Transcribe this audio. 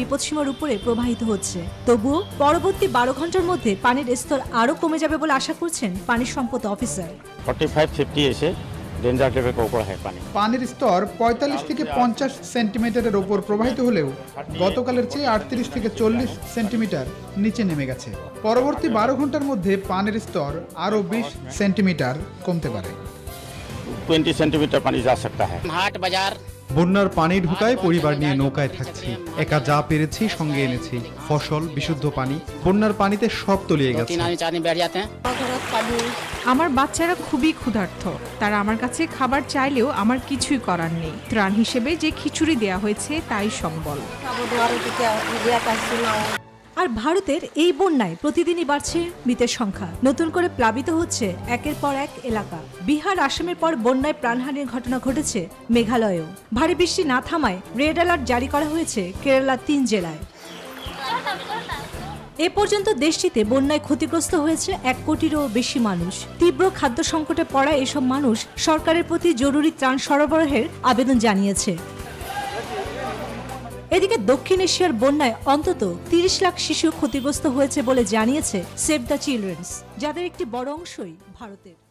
বিপদসীমার উপরে প্রবাহিত হচ্ছে তবুও পরবর্তী বারো ঘন্টার মধ্যে পানির স্তর আরও কমে যাবে বলে আশা করছেন পানি সম্পদ অফিসার फोर्टी फाइव फिफ्टी এসে ডেঞ্জার লেভেল का ऊपर है पानी পানির স্তর পঁয়তাল্লিশ থেকে পঞ্চাশ সেন্টিমিটারের ওপর প্রবাহিত হলেও গতকালের চেয়ে আটত্রিশ থেকে চল্লিশ সেন্টিমিটার নিচে নেমে গেছে পরবর্তী বারো ঘন্টার মধ্যে পানির স্তর আরও বিশ সেন্টিমিটার কমতে পারে ट्वेंटी सेंटीमीटर पानी जा सकता है হাট বাজার বন্যার পানি ঢুকায় পরিবার নিয়ে নৌকায় থাকছি। একা যা পেরেছি সঙ্গে এনেছি। ফসল বিশুদ্ধ পানি বন্যার পানিতে সব তলিয়ে গেছে। আমার বাচ্চারা খুবই ক্ষুধার্ত। তারা আমার কাছে খাবার চাইলেও আমার কিছুই করার নেই। ত্রাণ হিসেবে যে খিচুড়ি দেয়া হয়েছে তাই সম্বল। আর ভারতের এই বন্যায় প্রতিদিনই বাড়ছে মৃতের সংখ্যা। নতুন করে প্লাবিত হচ্ছে একের পর এক এলাকা। বিহার, আসামের পর বন্যায় প্রাণহানির ঘটনা ঘটেছে মেঘালয়েও। ভারী বৃষ্টি না থামায় রেড অ্যালার্ট জারি করা হয়েছে কেরালার তিন জেলায়। এ পর্যন্ত দেশটিতে বন্যায় ক্ষতিগ্রস্ত হয়েছে এক কোটিরও বেশি মানুষ। তীব্র খাদ্য সংকটে পড়া এসব মানুষ সরকারের প্রতি জরুরি ত্রাণ সরবরাহের আবেদন জানিয়েছে। এদিকে দক্ষিণ এশিয়ার বন্যায় অন্তত তিরিশ লাখ শিশু ক্ষতিগ্রস্ত হয়েছে বলে জানিয়েছে সেভ দ্য চিলড্রেন্স, যাদের একটি বড় অংশই ভারতের।